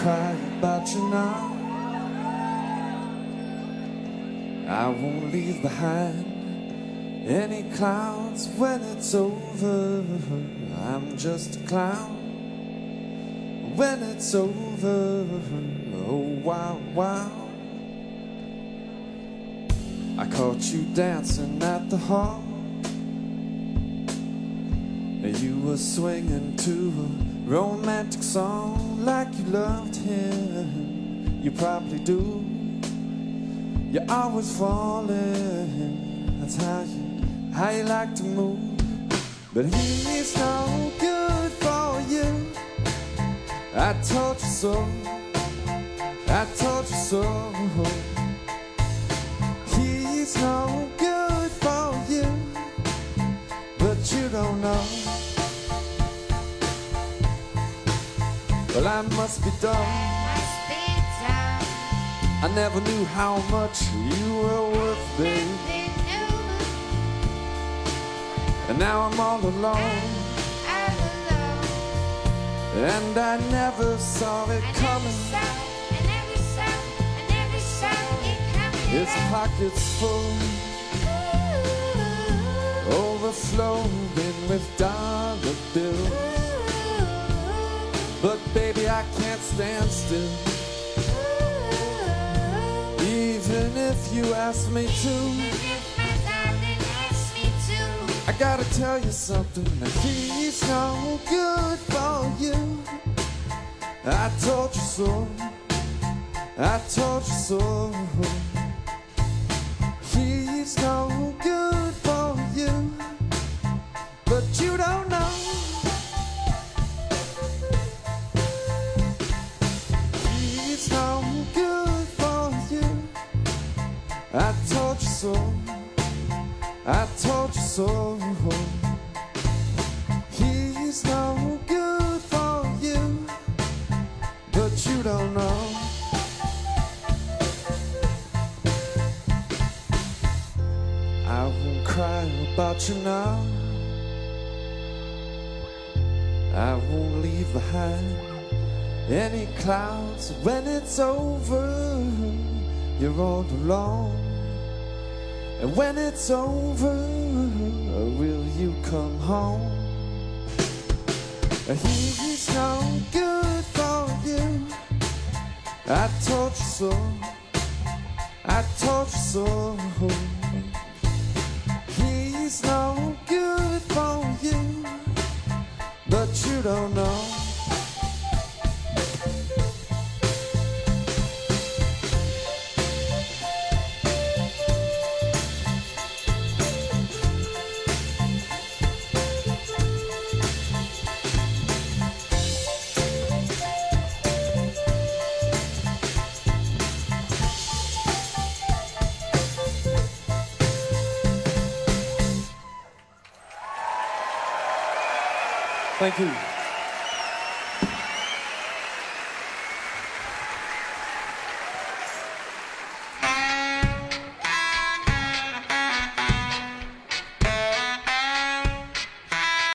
cry about you now. I won't leave behind any clouds when it's over. I'm just a clown when it's over. Oh, wow, wow. I caught you dancing at the hall. You were swinging to a romantic song like you loved him. You probably do. You're always falling. That's how you how you like to move. But he's no good for you. I told you so. I told you so. He's no I must be dumb. Must be time. I never knew how much you were worth, babe. And now I'm all alone, I'm alone. and I never saw it I never coming. saw, I never saw, I never saw it coming. His pockets full, overflowing with dollar bills. I can't stand still, even if you ask me to, I gotta tell you something, he's no good for you. I told you so, I told you so. Told you so. He's no good for you, but you don't know. I won't cry about you now. I won't leave behind any clouds when it's over. You're all alone. And when it's over, will you come home? He's no good for you. I told you so. I told you so. He's no good for you, but you don't know.